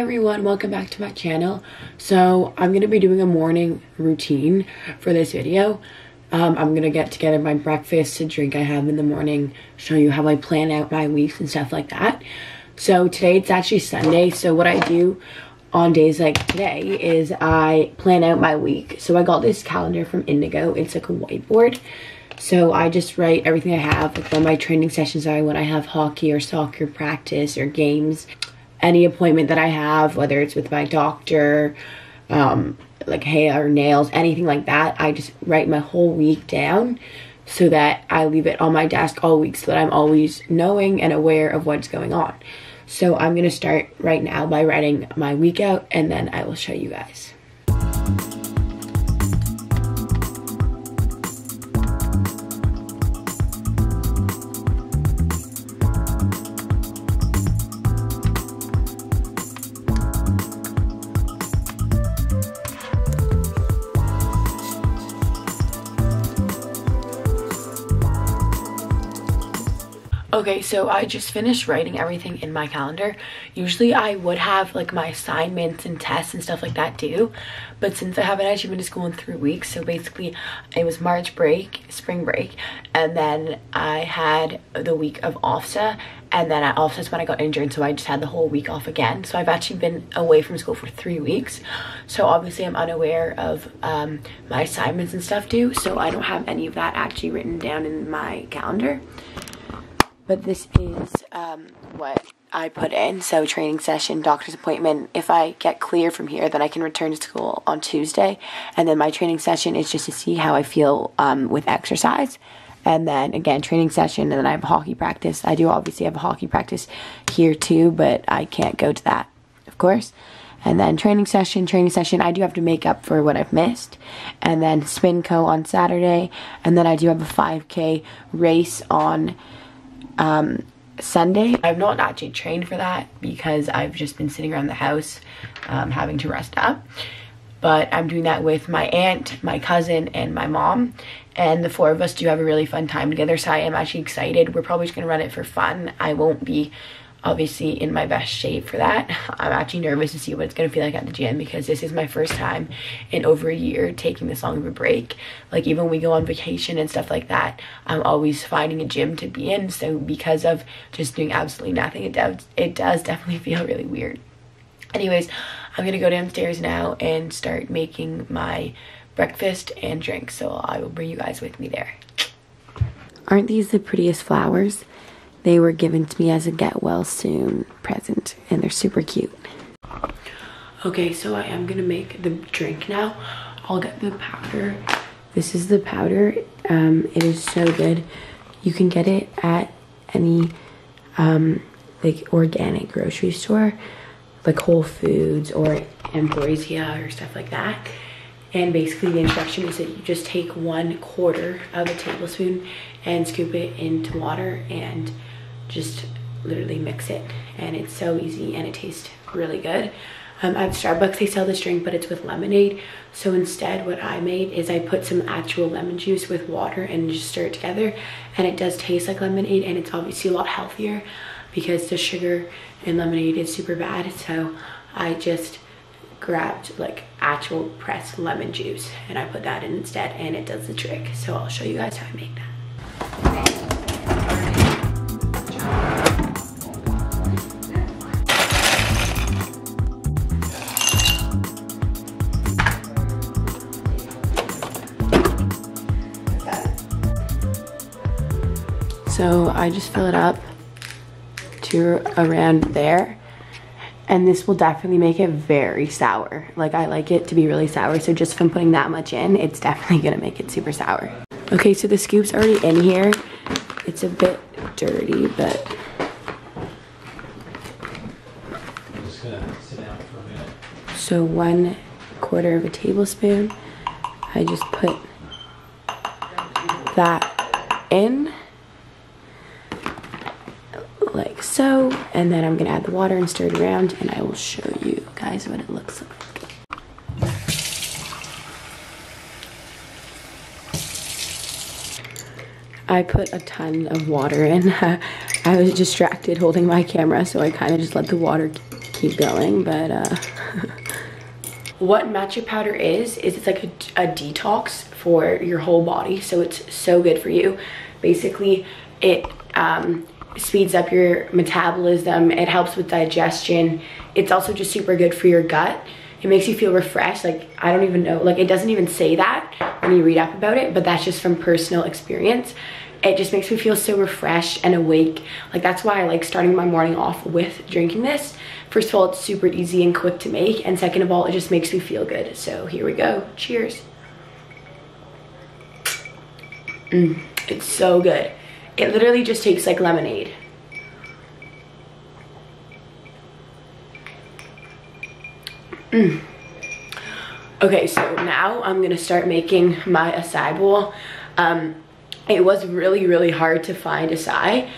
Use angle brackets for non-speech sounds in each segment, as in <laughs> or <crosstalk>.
everyone, welcome back to my channel. So I'm going to be doing a morning routine for this video. Um, I'm going to get together my breakfast, the drink I have in the morning, show you how I plan out my weeks and stuff like that. So today it's actually Sunday, so what I do on days like today is I plan out my week. So I got this calendar from Indigo, it's like a whiteboard. So I just write everything I have, like when my training sessions are, when I have hockey or soccer practice or games any appointment that I have, whether it's with my doctor, um, like hair or nails, anything like that, I just write my whole week down so that I leave it on my desk all week so that I'm always knowing and aware of what's going on. So I'm going to start right now by writing my week out and then I will show you guys. Okay, so I just finished writing everything in my calendar. Usually I would have like my assignments and tests and stuff like that too. But since I haven't actually been to school in three weeks, so basically it was March break, spring break, and then I had the week of OFSAA and then at OFSAA's when I got injured, so I just had the whole week off again. So I've actually been away from school for three weeks. So obviously I'm unaware of um, my assignments and stuff too, so I don't have any of that actually written down in my calendar but this is um, what I put in. So training session, doctor's appointment. If I get clear from here, then I can return to school on Tuesday. And then my training session is just to see how I feel um, with exercise. And then again, training session, and then I have hockey practice. I do obviously have a hockey practice here too, but I can't go to that, of course. And then training session, training session. I do have to make up for what I've missed. And then SpinCo on Saturday. And then I do have a 5K race on um, Sunday. I've not actually trained for that because I've just been sitting around the house um, having to rest up. But I'm doing that with my aunt, my cousin, and my mom. And the four of us do have a really fun time together. So I am actually excited. We're probably just going to run it for fun. I won't be obviously in my best shape for that. I'm actually nervous to see what it's gonna feel like at the gym because this is my first time in over a year taking this long of a break. Like even when we go on vacation and stuff like that, I'm always finding a gym to be in. So because of just doing absolutely nothing, it does it does definitely <laughs> feel really weird. Anyways, I'm gonna go downstairs now and start making my breakfast and drink. So I will bring you guys with me there. Aren't these the prettiest flowers? They were given to me as a get well soon present and they're super cute. Okay, so I am gonna make the drink now. I'll get the powder. This is the powder. Um, it is so good. You can get it at any um, like organic grocery store, like Whole Foods or Ambrosia or stuff like that. And basically the instruction is that you just take one quarter of a tablespoon and scoop it into water and just literally mix it and it's so easy and it tastes really good. Um, at starbucks they sell this drink but it's with lemonade. So instead what i made is i put some actual lemon juice with water and just stir it together and it does taste like lemonade and it's obviously a lot healthier because the sugar in lemonade is super bad. So i just grabbed like actual pressed lemon juice and i put that in instead and it does the trick. So i'll show you guys how i make that I just fill it up to around there. And this will definitely make it very sour. Like I like it to be really sour. So just from putting that much in, it's definitely gonna make it super sour. Okay, so the scoop's already in here. It's a bit dirty, but. So one quarter of a tablespoon. I just put that in like so. And then I'm gonna add the water and stir it around and I will show you guys what it looks like. I put a ton of water in. <laughs> I was distracted holding my camera, so I kind of just let the water keep going, but uh, <laughs> what matcha powder is, is it's like a, a detox for your whole body. So it's so good for you. Basically, it um, speeds up your metabolism. It helps with digestion. It's also just super good for your gut. It makes you feel refreshed. Like, I don't even know, like it doesn't even say that when you read up about it, but that's just from personal experience it just makes me feel so refreshed and awake. Like that's why I like starting my morning off with drinking this. First of all, it's super easy and quick to make. And second of all, it just makes me feel good. So here we go. Cheers. Mm, it's so good. It literally just tastes like lemonade. Mm. Okay, so now I'm gonna start making my acai bowl. Um, it was really, really hard to find acai.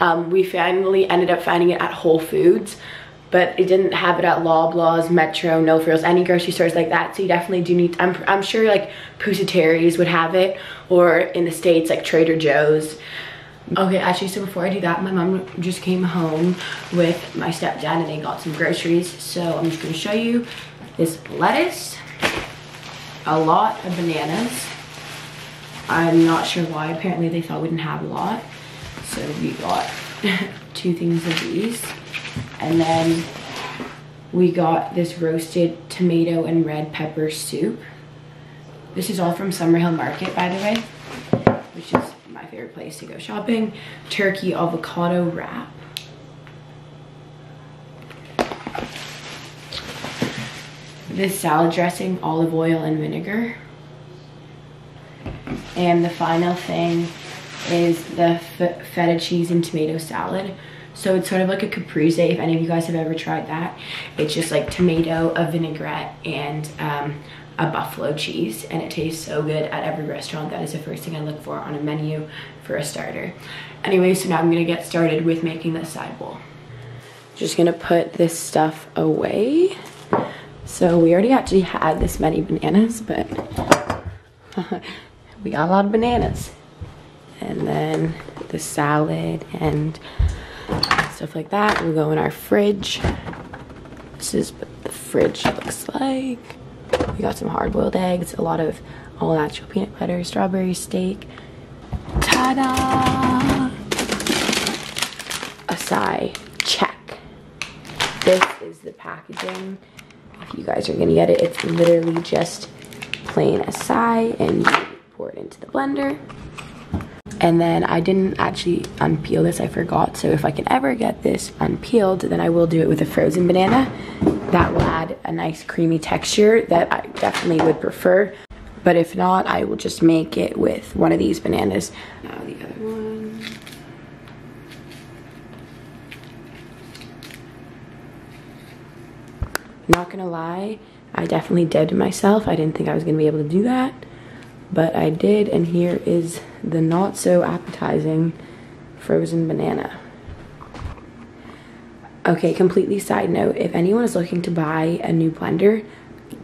Um, we finally ended up finding it at Whole Foods, but it didn't have it at Loblaws, Metro, No Frills, any grocery stores like that. So you definitely do need, I'm, I'm sure like Pusateri's would have it, or in the States like Trader Joe's. Okay, actually, so before I do that, my mom just came home with my stepdad and they got some groceries. So I'm just gonna show you this lettuce, a lot of bananas, I'm not sure why. Apparently they thought we didn't have a lot. So we got <laughs> two things of these. And then we got this roasted tomato and red pepper soup. This is all from Summerhill Market, by the way, favorite place to go shopping. Turkey avocado wrap. This salad dressing, olive oil and vinegar. And the final thing is the feta cheese and tomato salad. So it's sort of like a caprese, if any of you guys have ever tried that. It's just like tomato, a vinaigrette, and um, a buffalo cheese. And it tastes so good at every restaurant. That is the first thing I look for on a menu for a starter. Anyway, so now I'm gonna get started with making the acai bowl. Just gonna put this stuff away. So we already actually had this many bananas, but <laughs> we got a lot of bananas. And then the salad and stuff like that will go in our fridge. This is what the fridge looks like. We got some hard-boiled eggs, a lot of all natural peanut butter, strawberry steak. Ta-da! Acai, check. This is the packaging. If you guys are gonna get it, it's literally just plain acai and pour it into the blender. And then I didn't actually unpeel this, I forgot. So if I can ever get this unpeeled, then I will do it with a frozen banana. That will add a nice creamy texture that I definitely would prefer. But if not, I will just make it with one of these bananas. Now the other one. Not gonna lie, I definitely did myself. I didn't think I was gonna be able to do that but I did and here is the not so appetizing frozen banana. Okay, completely side note, if anyone is looking to buy a new blender,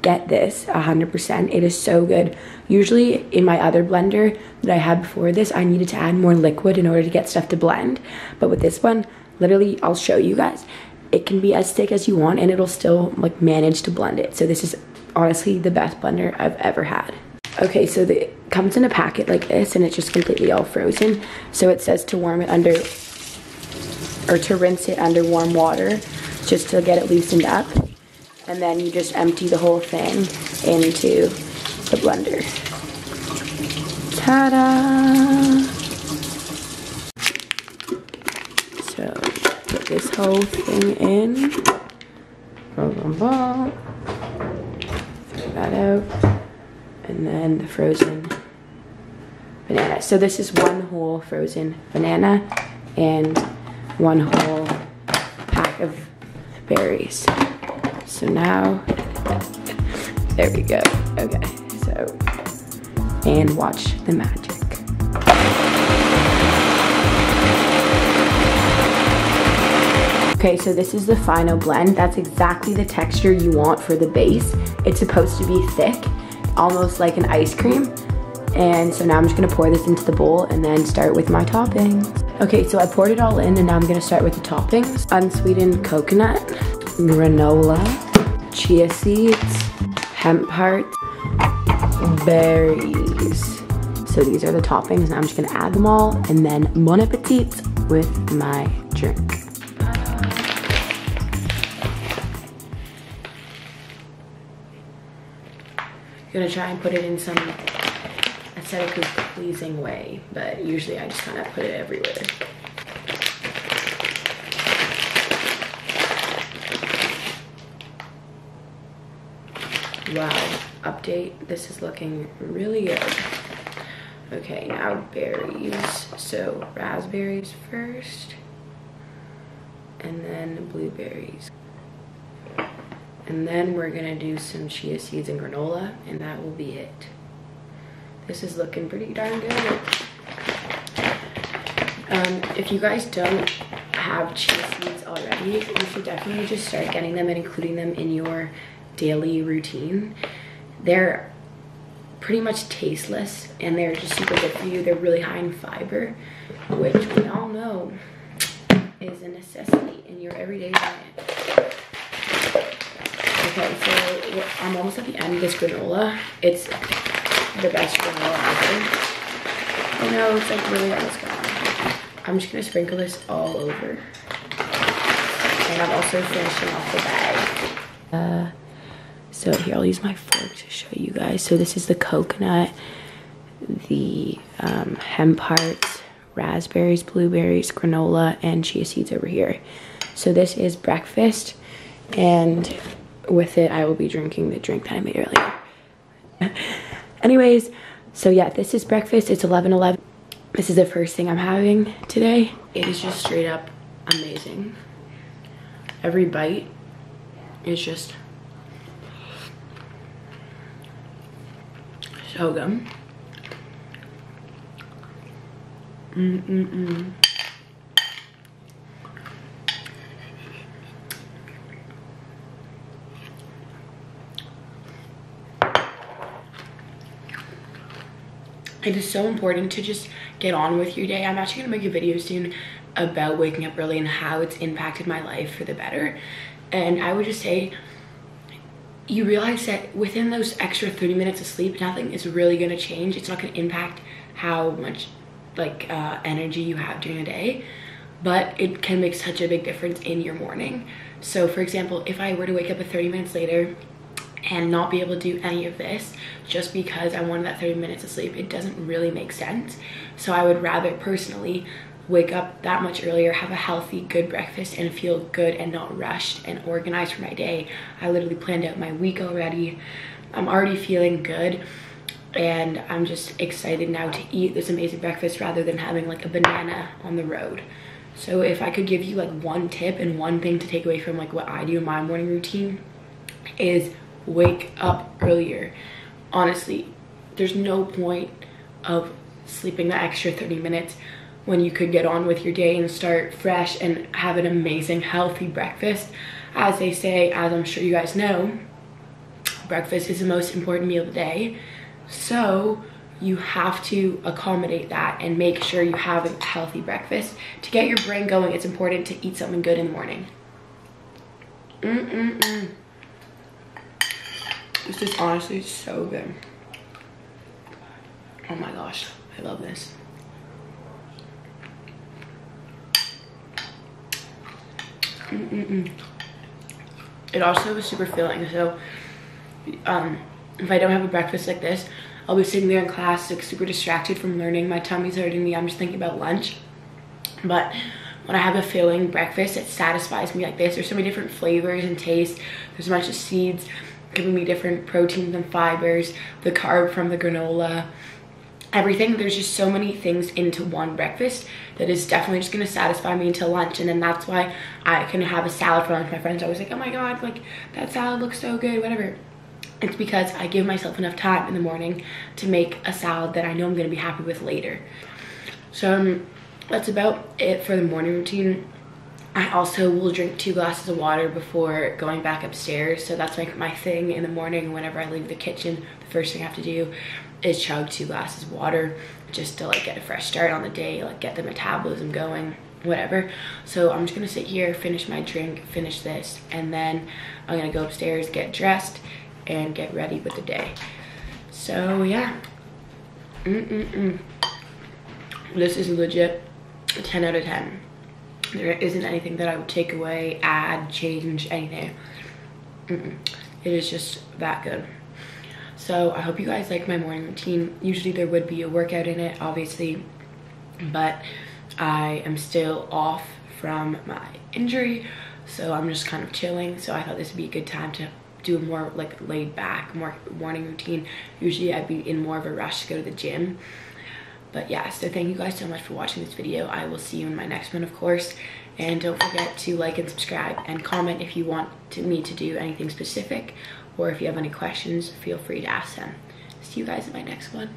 get this 100%. It is so good. Usually in my other blender that I had before this, I needed to add more liquid in order to get stuff to blend. But with this one, literally, I'll show you guys. It can be as thick as you want and it'll still like manage to blend it. So this is honestly the best blender I've ever had. Okay, so the, it comes in a packet like this and it's just completely all frozen. So it says to warm it under, or to rinse it under warm water just to get it loosened up. And then you just empty the whole thing into the blender. Ta-da! So put this whole thing in. Boom, boom. Throw that out and then the frozen banana. So this is one whole frozen banana and one whole pack of berries. So now, there we go. Okay, so, and watch the magic. Okay, so this is the final blend. That's exactly the texture you want for the base. It's supposed to be thick almost like an ice cream. And so now I'm just gonna pour this into the bowl and then start with my toppings. Okay, so I poured it all in and now I'm gonna start with the toppings. Unsweetened coconut. granola, chia seeds, hemp hearts, berries. So these are the toppings and I'm just gonna add them all and then bon appetit with my drink. gonna try and put it in some aesthetically pleasing way, but usually I just kind of put it everywhere. Wow, update, this is looking really good. Okay, now berries. So raspberries first, and then blueberries. And then we're gonna do some chia seeds and granola, and that will be it. This is looking pretty darn good. Um, if you guys don't have chia seeds already, you should definitely just start getting them and including them in your daily routine. They're pretty much tasteless and they're just super good for you. They're really high in fiber, which we all know is a necessity in your everyday diet. Okay, so I'm almost at the end of this granola. It's the best granola ever. Oh no, it's like really almost gone. I'm just gonna sprinkle this all over. And I'm also finishing off the bag. Uh, so here, I'll use my fork to show you guys. So this is the coconut, the um, hemp hearts, raspberries, blueberries, granola, and chia seeds over here. So this is breakfast, and with it, I will be drinking the drink that I made earlier. <laughs> Anyways, so yeah, this is breakfast. It's 11 11. This is the first thing I'm having today. It is just straight up amazing. Every bite is just so good. Mm it is so important to just get on with your day. I'm actually gonna make a video soon about waking up early and how it's impacted my life for the better. And I would just say, you realize that within those extra 30 minutes of sleep, nothing is really gonna change. It's not gonna impact how much like uh, energy you have during the day, but it can make such a big difference in your morning. So for example, if I were to wake up 30 minutes later and not be able to do any of this just because I wanted that 30 minutes of sleep, it doesn't really make sense. So I would rather personally wake up that much earlier, have a healthy, good breakfast, and feel good and not rushed and organized for my day. I literally planned out my week already. I'm already feeling good and I'm just excited now to eat this amazing breakfast rather than having like a banana on the road. So if I could give you like one tip and one thing to take away from like what I do in my morning routine is wake up earlier. Honestly, there's no point of sleeping the extra 30 minutes when you could get on with your day and start fresh and have an amazing healthy breakfast. As they say, as I'm sure you guys know, breakfast is the most important meal of the day. So you have to accommodate that and make sure you have a healthy breakfast. To get your brain going, it's important to eat something good in the morning. Mm-mm-mm. This is honestly so good. Oh my gosh, I love this. Mm -mm -mm. It also is super filling. So um, if I don't have a breakfast like this, I'll be sitting there in class like super distracted from learning. My tummy's hurting me. I'm just thinking about lunch. But when I have a filling breakfast, it satisfies me like this. There's so many different flavors and tastes. There's a bunch of seeds giving me different proteins and fibers, the carb from the granola, everything. There's just so many things into one breakfast that is definitely just gonna satisfy me until lunch. And then that's why I can have a salad for lunch. My friends always like, oh my God, like that salad looks so good, whatever. It's because I give myself enough time in the morning to make a salad that I know I'm gonna be happy with later. So um, that's about it for the morning routine. I also will drink two glasses of water before going back upstairs. So that's like my thing in the morning whenever I leave the kitchen. The first thing I have to do is chug two glasses of water just to like get a fresh start on the day, like get the metabolism going. whatever so i'm just gonna sit here finish my drink finish this and then i'm gonna go upstairs get dressed and get ready with the day so yeah mm -mm -mm. this is legit 10 out of 10 there isn't anything that i would take away add change anything it is just that good so i hope you guys like my morning routine usually there would be a workout in it obviously but I am still off from my injury, so I'm just kind of chilling. So I thought this would be a good time to do a more like laid back more morning routine. Usually I'd be in more of a rush to go to the gym. But yeah, so thank you guys so much for watching this video. I will see you in my next one, of course. And don't forget to like and subscribe and comment if you want to, me to do anything specific or if you have any questions, feel free to ask them. See you guys in my next one.